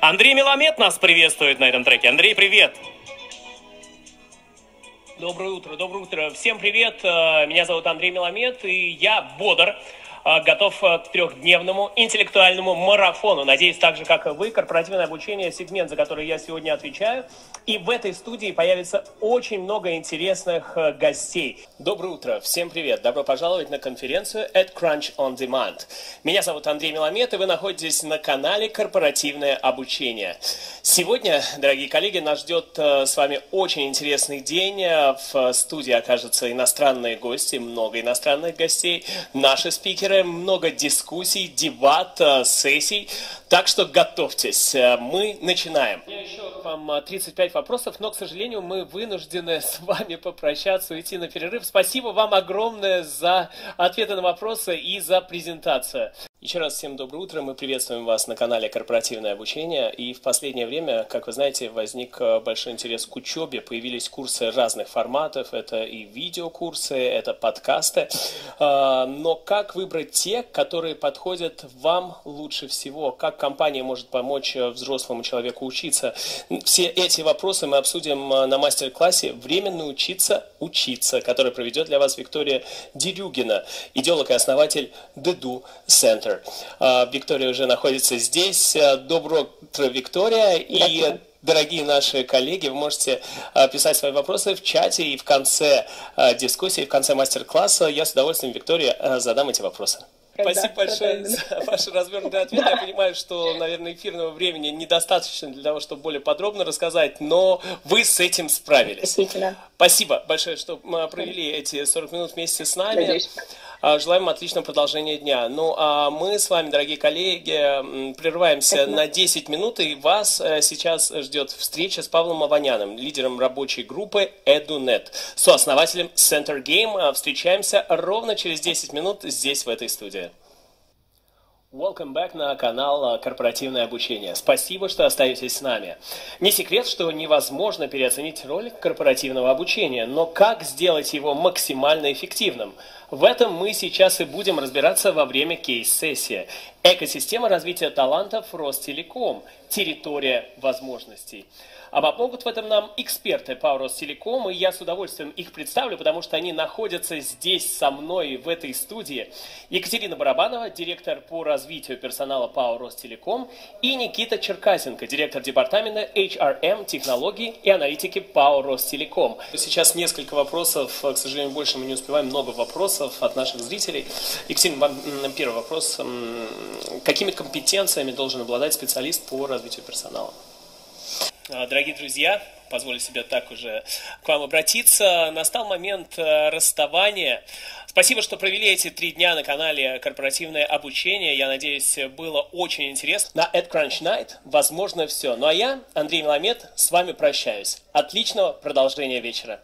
Андрей Меламед нас приветствует на этом треке. Андрей, привет! Доброе утро, доброе утро. Всем привет. Э, меня зовут Андрей Меламед, и я бодр. А, готов а, к трехдневному интеллектуальному марафону. Надеюсь, так же, как и вы, корпоративное обучение, сегмент, за который я сегодня отвечаю. И в этой студии появится очень много интересных а, гостей. Доброе утро, всем привет. Добро пожаловать на конференцию at Crunch on Demand. Меня зовут Андрей Меламет, и вы находитесь на канале «Корпоративное обучение». Сегодня, дорогие коллеги, нас ждет с вами очень интересный день. В студии окажутся иностранные гости, много иностранных гостей, наши спикеры, много дискуссий, дебат, э, сессий. Так что готовьтесь, э, мы начинаем. У меня еще к вам 35 э, вопросов, но, к сожалению, мы вынуждены с вами попрощаться, уйти на перерыв. Спасибо вам огромное за ответы на вопросы и за презентацию. Еще раз всем доброе утро. Мы приветствуем вас на канале «Корпоративное обучение». И в последнее время, как вы знаете, возник э, большой интерес к учебе. Появились курсы разных форматов. Это и видеокурсы, это подкасты. А, но как выбрать те, которые подходят вам лучше всего? Как компания может помочь э, взрослому человеку учиться? Все эти вопросы мы обсудим э, на мастер-классе «Временно учиться учиться», который проведет для вас Виктория Дерюгина, идеолог и основатель Деду Центр. Center. А, Виктория уже находится здесь. А, доброе утро, Виктория. И дорогие наши коллеги, вы можете а, писать свои вопросы в чате и в конце дискуссии, в конце мастер-класса я с удовольствием, Виктория, задам эти вопросы. Спасибо большое за ваш развернутый ответ. Я понимаю, что, наверное, эфирного времени недостаточно для того, чтобы более подробно рассказать, но вы с этим справились. Действительно. Спасибо большое, что мы провели эти 40 минут вместе с нами. Надеюсь. А, желаем отличного продолжения дня. Ну, а мы с вами, дорогие коллеги, прерываемся на 10 минут, и вас э, сейчас ждет встреча с Павлом Аваняном, лидером рабочей группы EduNet, сооснователем Center Game. А, встречаемся ровно через 10 минут здесь, в этой студии. Welcome back на канал «Корпоративное обучение». Спасибо, что остаетесь с нами. Не секрет, что невозможно переоценить роль корпоративного обучения, но как сделать его максимально эффективным? В этом мы сейчас и будем разбираться во время кейс-сессии. Экосистема развития талантов Ростелеком. Территория возможностей. А помогут в этом нам эксперты по Ростелеком, и я с удовольствием их представлю, потому что они находятся здесь со мной, в этой студии. Екатерина Барабанова, директор по развитию персонала ПАО Ростелеком, и Никита Черкасенко, директор департамента HRM, технологии и аналитики ПАО Ростелеком. Сейчас несколько вопросов, к сожалению, больше мы не успеваем, много вопросов от наших зрителей. Екатерина, первый вопрос. Какими компетенциями должен обладать специалист по развитию персонала? А, дорогие друзья, позволю себе так уже к вам обратиться. Настал момент э, расставания. Спасибо, что провели эти три дня на канале «Корпоративное обучение». Я надеюсь, было очень интересно. На AdCrunch Night возможно все. Ну а я, Андрей Меламед, с вами прощаюсь. Отличного продолжения вечера.